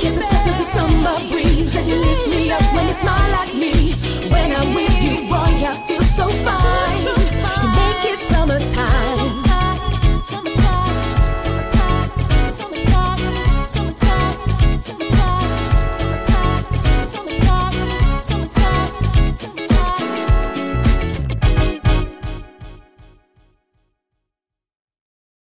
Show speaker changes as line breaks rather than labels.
seconds, and seconds,